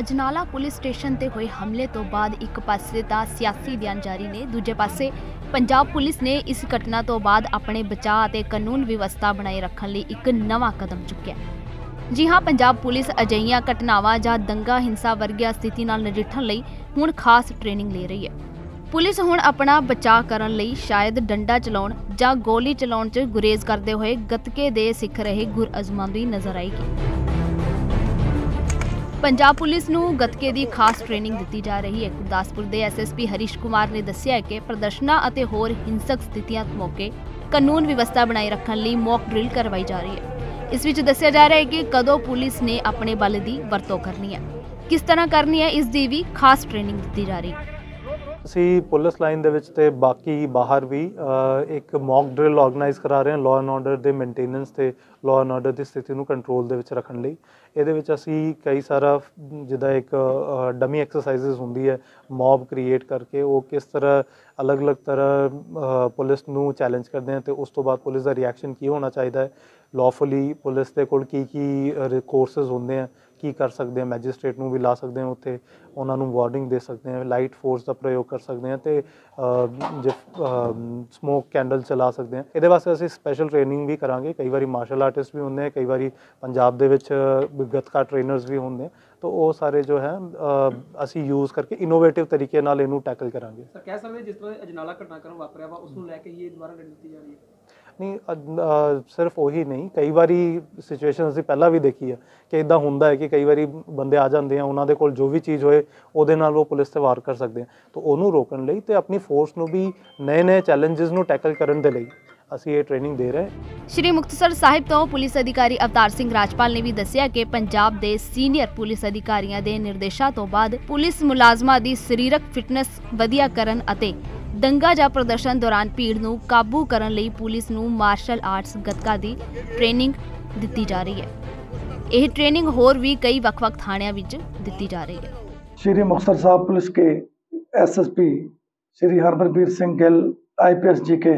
Ajnala police station ਤੇ ਹੋਏ ਹਮਲੇ ਤੋਂ ਬਾਅਦ ਇੱਕ ਪਾਸੇ ਤਾਂ ਸਿਆਸੀ ਬਿਆਨ ਜਾਰੀ ਨੇ, ਦੂਜੇ ਪਾਸੇ ਪੰਜਾਬ ਪੁਲਿਸ ਨੇ ਇਸ ਘਟਨਾ ਤੋਂ ਬਾਅਦ ਆਪਣੇ ਬਚਾਅ ਅਤੇ ਕਾਨੂੰਨ ਵਿਵਸਥਾ ਬਣਾਈ ਰੱਖਣ ਲਈ ਇੱਕ ਨਵਾਂ ਕਦਮ ਚੁੱਕਿਆ ਜੀ ਹਾਂ, ਪੰਜਾਬ ਪੁਲਿਸ ਅਜਿਹੀਆਂ ਘਟਨਾਵਾਂ ਜਾਂ ਦੰਗਾ ਹਿੰਸਾ ਵਰਗੀਆਂ ਸਥਿਤੀ ਨਾਲ ਨਜਿੱਠਣ ਲਈ ਹੁਣ ਖਾਸ ਟ੍ਰੇਨਿੰਗ ਲੈ ਰਹੀ ਹੈ। ਪੁਲਿਸ ਹੁਣ ਆਪਣਾ ਬਚਾਅ ਕਰਨ ਲਈ ਸ਼ਾਇਦ ਡੰਡਾ ਚਲਾਉਣ ਜਾਂ ਗੋਲੀ ਚਲਾਉਣ 'ਚ ਗੁਰੇਜ਼ ਕਰਦੇ ਹੋਏ ਗਤਕੇ ਦੇ ਸਿੱਖ ਰਹੇ ਗੁਰ ਅਜ਼ਮਾਉਂਦੀ ਨਜ਼ਰ ਆਏਗੀ। ਪੰਜਾਬ ਪੁਲਿਸ ਨੂੰ ਗਤਕੇ ਦੀ ਖਾਸ ਟ੍ਰੇਨਿੰਗ ਦਿੱਤੀ ਜਾ ਰਹੀ ਹੈ। ਗੁਰਦਾਸਪੁਰ ਦੇ ਐਸਐਸਪੀ ਹਰੀਸ਼ ਕੁਮਾਰ ਨੇ ਦੱਸਿਆ ਹੈ ਕਿ ਪ੍ਰਦਰਸ਼ਨਾਂ ਅਤੇ ਹੋਰ ਹਿੰਸਕ ਸਥਿਤੀਆਂ ਮੌਕੇ ਕਾਨੂੰਨ ਵਿਵਸਥਾ ਬਣਾਈ ਰੱਖਣ ਲਈ ਮੌਕ ਡਰਿਲ ਕਰਵਾਈ ਜਾ ਰਹੀ ਹੈ। ਇਸ ਵਿੱਚ ਦੱਸਿਆ ਜਾ ਰਿਹਾ ਹੈ ਕਿ ਕਦੋਂ ਪੁਲਿਸ ਨੇ ਆਪਣੇ ਬਲ ਦੀ ਵਰਤੋਂ ਕਰਨੀ ਹੈ। ਕਿਸ ਤਰ੍ਹਾਂ ਕਰਨੀ ਹੈ, ਇਸ ਦੀ ਵੀ ਖਾਸ ਟ੍ਰੇਨਿੰਗ ਦਿੱਤੀ ਜਾ ਰਹੀ ਹੈ। ਅਸੀਂ ਪੁਲਿਸ ਲਾਈਨ ਦੇ ਵਿੱਚ ਤੇ ਬਾਕੀ ਬਾਹਰ ਵੀ ਇੱਕ ਮੌਕ ਡਰਿਲ ਆਰਗੇਨਾਈਜ਼ ਕਰਾ ਰਹੇ ਹਾਂ ਲਾਅ ਐਂਡ ਆਰਡਰ ਦੇ ਮੇਨਟੇਨੈਂਸ ਤੇ ਲਾਅ ਐਂਡ ਆਰਡਰ ਦੀ ਸਥਿਤੀ ਨੂੰ ਕੰਟਰੋਲ ਦੇ ਵਿੱਚ ਰੱਖਣ ਲਈ। ਇਹਦੇ ਵਿੱਚ ਅਸੀਂ ਕਈ ਸਾਰਾ ਫ- ਜਿੱਦਾਂ ਇੱਕ ਡਮੀ ਐਕਸਰਸਾਈਜ਼ਸ ਹੁੰਦੀ ਹੈ ਮੌਬ ਕ੍ਰੀਏਟ ਕਰਕੇ ਉਹ ਕਿਸ ਤਰ੍ਹਾਂ ਅਲੱਗ-ਅਲੱਗ ਤਰ੍ਹਾਂ ਪੁਲਿਸ ਨੂੰ ਚੈਲੰਜ ਕਰਦੇ ਹਾਂ ਤੇ ਉਸ ਤੋਂ ਬਾਅਦ ਪੁਲਿਸ ਦਾ ਰਿਐਕਸ਼ਨ ਕੀ ਹੋਣਾ ਚਾਹੀਦਾ ਹੈ? ਲਾਫੁਲੀ ਪੁਲਿਸ ਦੇ ਕੋਲ ਕੀ ਕੀ ਕੋਰਸਸ ਹੁੰਦੇ ਆ? ਕੀ ਕਰ ਸਕਦੇ ਆ ਮੈਜਿਸਟ੍ਰੇਟ ਨੂੰ ਵੀ ਲਾ ਸਕਦੇ ਆ ਉੱਥੇ ਉਹਨਾਂ ਨੂੰ ਵਾਰਨਿੰਗ ਦੇ ਸਕਦੇ ਆ ਲਾਈਟ ਫੋਰਸ ਦਾ ਪ੍ਰਯੋਗ ਕਰ ਸਕਦੇ ਆ ਤੇ ਜੇ ਸਮੋਕ ਕੈਂਡਲ ਚਲਾ ਸਕਦੇ ਆ ਇਹਦੇ ਵਾਸਤੇ ਅਸੀਂ ਸਪੈਸ਼ਲ ਟ੍ਰੇਨਿੰਗ ਵੀ ਕਰਾਂਗੇ। ਕਈ ਵਾਰੀ ਮਾਰਸ਼ਲ ਆਰਟਿਸਟ ਵੀ ਹੁੰਦੇ ਆ ਕਈ ਵਾਰੀ ਪੰਜਾਬ ਦੇ ਵਿੱਚ ਅ, ਗੱਤਕਾ ਟ੍ਰੇਨਰਸ ਵੀ ਹੁੰਦੇ ਆ। ਤਾਂ ਉਹ ਸਾਰੇ ਜੋ ਹੈ ਅਸੀਂ ਯੂਜ਼ ਕਰਕੇ ਇਨੋਵੇਟਿਵ ਤਰੀਕੇ ਨਾਲ ਇਹਨੂੰ ਟੈਕਲ ਕਰਾਂਗੇ। ਸਰ ਕਹਿ ਸਕਦੇ ਜਿਸ ਤਰ੍ਹਾਂ ਅਜਨਾਲਾ ਘਟਨਾਕ੍ਰਮ ਵਾਪਰਿਆ ਵਾ ਉਸ ਨੂੰ ਲੈ ਕੇ ਇਹ ਦੁਬਾਰਾ ਲੜੀ ਦਿੱਤੀ ਹੈ। ਨਹੀਂ ਸਿਰਫ ਉਹੀ ਨਹੀਂ, ਕਈ ਵਾਰੀ ਸਿਚੁਏਸ਼ਨ ਅਸੀਂ ਪਹਿਲਾਂ ਵੀ ਦੇਖੀ ਹੈ ਕਿ ਇਦਾਂ ਹੁੰਦਾ ਹੈ ਕਿ ਕਈ ਵਾਰੀ ਬੰਦੇ ਆ ਜਾਂਦੇ ਆ, ਉਹਨਾਂ ਦੇ ਕੋਲ ਜੋ ਵੀ ਚੀਜ਼ ਹੋਏ, ਉਹਦੇ ਨਾਲ ਉਹ ਪੁਲਿਸ ਤੇ ਵਾਰ ਕਰ ਸਕਦੇ ਆ। ਤਾਂ ਉਹਨੂੰ ਰੋਕਣ ਲਈ ਤੇ ਆਪਣੀ ਫੋਰਸ ਨੂੰ ਵੀ ਨਏ-ਨਏ ਚੈਲੰਜਸ ਨੂੰ ਟੈਕਲ ਕਰਨ ਦੇ ਲਈ ਅਸੀਂ ਇਹ ਟ੍ਰੇਨਿੰਗ ਦੇ ਰਹੇ ਸ਼੍ਰੀ ਮੁਕਤਸਰ ਸਾਹਿਬ ਤੋਂ ਪੁਲਿਸ ਅਧਿਕਾਰੀ ਅਵਤਾਰ ਸਿੰਘ ਰਾਜਪਾਲ ਨੇ ਵੀ ਦੱਸਿਆ ਕਿ ਪੰਜਾਬ ਦੇ ਸੀਨੀਅਰ ਪੁਲਿਸ ਅਧਿਕਾਰੀਆਂ ਦੇ ਨਿਰਦੇਸ਼ਾਂ ਤੋਂ ਬਾਅਦ ਪੁਲਿਸ ਮੁਲਾਜ਼ਮਾਂ ਦੀ ਸਰੀਰਕ ਫਿਟਨੈਸ ਵਧੀਆ ਕਰਨ ਅਤੇ ਦੰਗਾ ਜਾਂ ਪ੍ਰਦਰਸ਼ਨ ਦੌਰਾਨ ਭੀੜ ਨੂੰ ਕਾਬੂ ਕਰਨ ਲਈ ਪੁਲਿਸ ਨੂੰ ਮਾਰਸ਼ਲ ਆਰਟਸ ਗੱਤਕਾ ਦੀ ਟ੍ਰੇਨਿੰਗ ਦਿੱਤੀ ਜਾ ਰਹੀ ਹੈ ਇਹ ਟ੍ਰੇਨਿੰਗ ਹੋਰ ਵੀ ਕਈ ਵੱਖ-ਵੱਖ ਥਾਣਿਆਂ ਵਿੱਚ ਦਿੱਤੀ ਜਾ ਰਹੀ ਹੈ श्री मुक्तसर साहब पुलिस के एसएसपी श्री हरमनवीर सिंह गिल आईपीएस जी के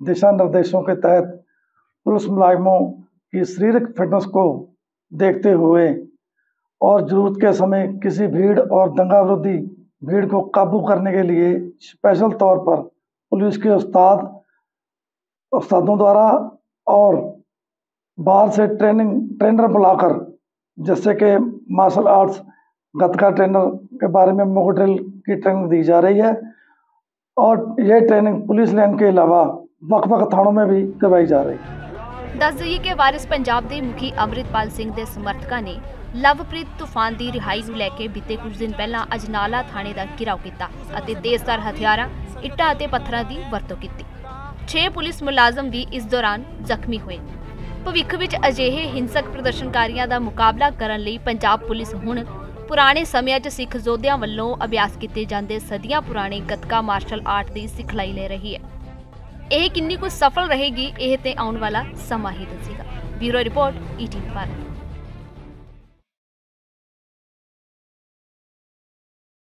दिशा निर्देशों के तहत पुलिस मुलाजमों की शारीरिक फिटनेस को देखते हुए और जरूरत के समय किसी भीड़ और दंगा विरोधी भीड़ को काबू करने के लिए स्पेशल तौर पर पुलिस के उस्ताद, उस्तादों द्वारा और बाहर से ट्रेनिंग ट्रेनर बुलाकर जैसे कि मार्शल आर्ट्स गतका ट्रेनर के बारे में मॉक ड्रिल की ट्रेनिंग दी जा रही है। और यह ट्रेनिंग पुलिस लाइन के अलावा वक् वक् थानों में भी करवाई जा रही है। ਦੱਸ ਦਈਏ ਕਿ ਵਾਰਿਸ ਪੰਜਾਬ ਦੇ ਮੁਖੀ ਅਮਰਿਤਪਾਲ ਸਿੰਘ ਦੇ ਸਮਰਥਕਾਂ ਨੇ ਲਵਪ੍ਰੀਤ ਤੂਫਾਨ ਦੀ ਰਿਹਾਈ ਨੂੰ ਲੈ ਕੇ ਬੀਤੇ ਕੁਝ ਦਿਨ ਪਹਿਲਾਂ ਅਜਨਾਲਾ ਥਾਣੇ ਦਾ ਘਿਰਾਓ ਕੀਤਾ ਅਤੇ ਤੇਜ਼ਧਾਰ ਹਥਿਆਰਾਂ, ਇੱਟਾਂ ਅਤੇ ਪੱਥਰਾਂ ਦੀ ਵਰਤੋਂ ਕੀਤੀ। 6 ਪੁਲਿਸ ਮੁਲਾਜ਼ਮ ਵੀ ਇਸ ਦੌਰਾਨ ਜ਼ਖਮੀ ਹੋਏ। ਭਵਿੱਖ ਵਿੱਚ ਅਜਿਹੇ ਹਿੰਸਕ ਪ੍ਰਦਰਸ਼ਨਕਾਰੀਆਂ ਦਾ ਮੁਕਾਬਲਾ ਕਰਨ ਲਈ ਪੰਜਾਬ ਪੁਲਿਸ ਹੁਣ ਪੁਰਾਣੇ ਸਮਿਆਂ 'ਚ ਸਿੱਖ ਯੋਧਿਆਂ ਵੱਲੋਂ ਅਭਿਆਸ ਕੀਤੇ ਜਾਂਦੇ ਸਦੀਆਂ ਪੁਰਾਣੇ ਗੱਤਕਾ ਮਾਰਸ਼ਲ ਆਰਟ ਦੀ ਸਿਖਲਾਈ ਲੈ ਰਹੀ ਹੈ। ਇਹ ਕਿੰਨੀ ਕੁ ਸਫਲ ਰਹੇਗੀ ਇਹ ਤੇ ਆਉਣ ਵਾਲਾ ਸਮਾਂ ਹੀ ਦੱਸੇਗਾ। Bureau report ET Bharat.